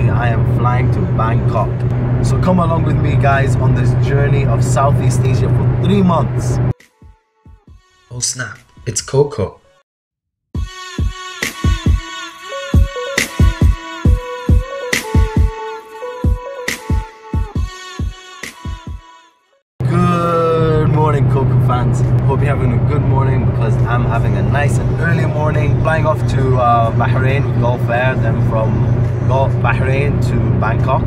I am flying to Bangkok. So come along with me guys on this journey of Southeast Asia for three months. Oh snap, it's KoKo. Fans. Hope you're having a good morning because I'm having a nice and early morning. Flying off to uh, Bahrain, Gulf Air, then from Gulf Bahrain to Bangkok.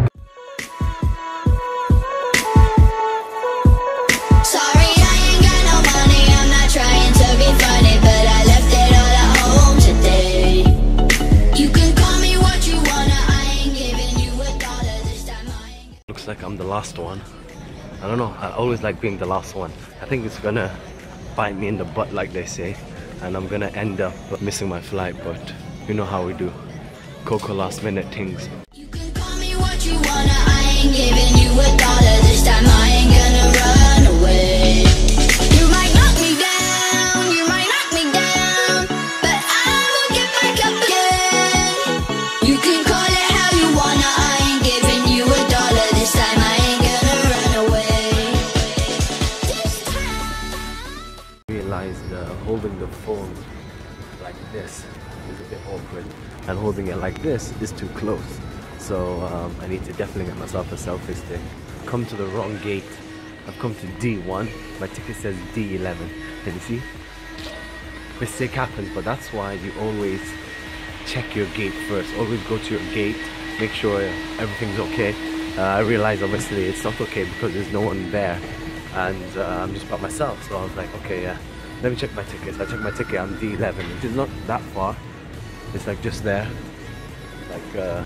Sorry, I ain't got no money. I'm not trying to be funny, but I left it all at home today. You can call me what you wanna. I ain't giving you a dollar this time. I ain't. Looks like I'm the last one. I don't know, I always like being the last one. I think it's gonna bite me in the butt like they say. And I'm gonna end up missing my flight, but you know how we do. KoKo last minute things. Holding the phone like this is a bit awkward. And holding it like this is too close. So um, I need to definitely get myself a selfie stick. Come to the wrong gate. I've come to D1 my ticket says D11 can you see? Mistake happens but that's why you always check your gate first. Always go to your gate make sure everything's okay. Uh, I realize obviously it's not okay because there's no one there. And uh, I'm just by myself. So I was like okay yeah let me check my tickets I checked my ticket I'm D11 which is not that far. It's like just there. Like uh,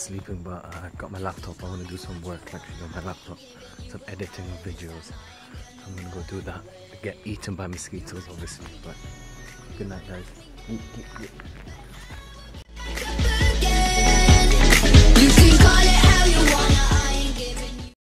sleeping but uh, I got my laptop. I want to do some work actually on my laptop some editing of videos. I'm gonna go do that. Get eaten by mosquitoes obviously but good night guys